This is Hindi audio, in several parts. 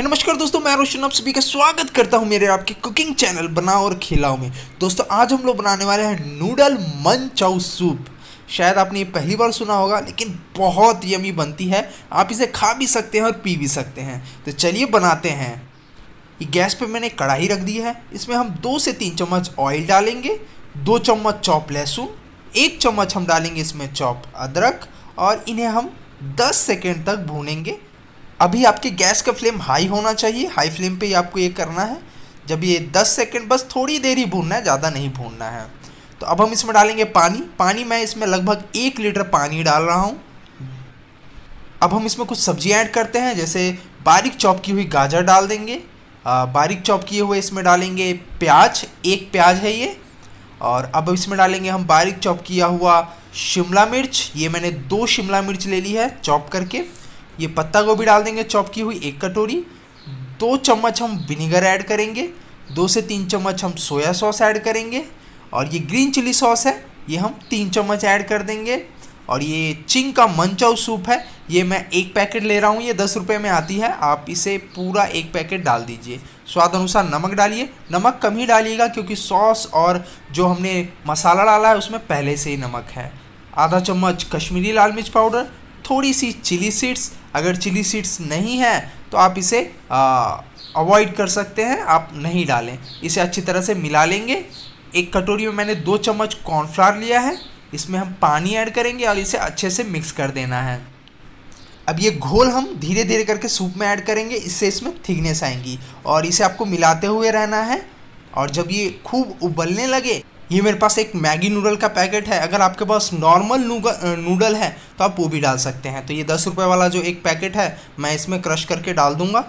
नमस्कार दोस्तों, मैं रोशन आप सभी का स्वागत करता हूँ मेरे आपके कुकिंग चैनल बनाओ और खिलाओ में। दोस्तों, आज हम लोग बनाने वाले हैं नूडल मन चाउ सूप शायद आपने ये पहली बार सुना होगा, लेकिन बहुत यमी बनती है। आप इसे खा भी सकते हैं और पी भी सकते हैं। तो चलिए बनाते हैं। ये गैस पर मैंने कढ़ाई रख दी है। इसमें हम दो से तीन चम्मच ऑयल डालेंगे, दो चम्मच चॉप लहसुन, एक चम्मच हम डालेंगे इसमें चॉप अदरक, और इन्हें हम 10 सेकेंड तक भूनेंगे। अभी आपके गैस का फ्लेम हाई होना चाहिए, हाई फ्लेम पे ही आपको ये करना है। जब ये 10 सेकेंड, बस थोड़ी देर ही भूनना है, ज़्यादा नहीं भूनना है। तो अब हम इसमें डालेंगे पानी। पानी मैं इसमें लगभग एक लीटर पानी डाल रहा हूँ। अब हम इसमें कुछ सब्ज़ी ऐड करते हैं, जैसे बारीक चॉप की हुई गाजर डाल देंगे। बारीक चॉप किए हुए इसमें डालेंगे प्याज, एक प्याज है ये। और अब इसमें डालेंगे हम बारीक चॉप किया हुआ शिमला मिर्च। ये मैंने दो शिमला मिर्च ले ली है चॉप करके। ये पत्ता गोभी डाल देंगे, चॉप की हुई एक कटोरी। दो चम्मच हम विनीगर ऐड करेंगे। दो से तीन चम्मच हम सोया सॉस ऐड करेंगे। और ये ग्रीन चिली सॉस है, ये हम तीन चम्मच ऐड कर देंगे। और ये चिंग का मंचाऊ सूप है, ये मैं एक पैकेट ले रहा हूँ, ये दस रुपये में आती है। आप इसे पूरा एक पैकेट डाल दीजिए। स्वाद अनुसार नमक डालिए। नमक कम ही डालिएगा, क्योंकि सॉस और जो हमने मसाला डाला है, उसमें पहले से ही नमक है। आधा चम्मच कश्मीरी लाल मिर्च पाउडर, थोड़ी सी चिली सीड्स अगर चिली सीड्स नहीं है तो आप इसे अवॉइड कर सकते हैं, आप नहीं डालें। इसे अच्छी तरह से मिला लेंगे। एक कटोरी में मैंने दो चम्मच कॉर्नफ्लावर लिया है। इसमें हम पानी ऐड करेंगे और इसे अच्छे से मिक्स कर देना है। अब ये घोल हम धीरे धीरे करके सूप में ऐड करेंगे। इससे इसमें थिकनेस आएँगी और इसे आपको मिलाते हुए रहना है। और जब ये खूब उबलने लगे ये मेरे पास एक मैगी नूडल का पैकेट है। अगर आपके पास नॉर्मल नूडल है तो आप वो भी डाल सकते हैं। तो ये दस रुपये वाला जो एक पैकेट है, मैं इसमें क्रश करके डाल दूँगा।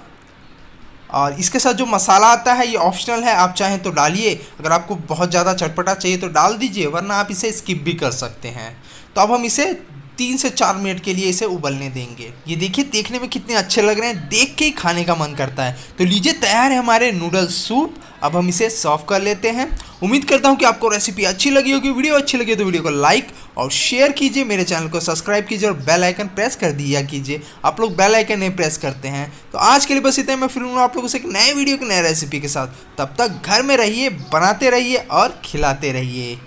और इसके साथ जो मसाला आता है, ये ऑप्शनल है, आप चाहें तो डालिए। अगर आपको बहुत ज़्यादा चटपटा चाहिए तो डाल दीजिए, वरना आप इसे स्किप भी कर सकते हैं। तो अब हम इसे तीन से चार मिनट के लिए इसे उबलने देंगे। ये देखिए, देखने में कितने अच्छे लग रहे हैं। देख के ही खाने का मन करता है। तो लीजिए, तैयार है हमारे नूडल सूप। अब हम इसे सर्व कर लेते हैं। उम्मीद करता हूँ कि आपको रेसिपी अच्छी लगी होगी वीडियो अच्छी लगी तो वीडियो को लाइक और शेयर कीजिए, मेरे चैनल को सब्सक्राइब कीजिए और बेल आइकन प्रेस कर दिया कीजिए। आप लोग बेल आइकन नहीं प्रेस करते हैं। तो आज के लिए बस इतना मैं फिर आप लोगों से एक नए वीडियो की नए रेसिपी के साथ। तब तक घर में रहिए, बनाते रहिए और खिलाते रहिए।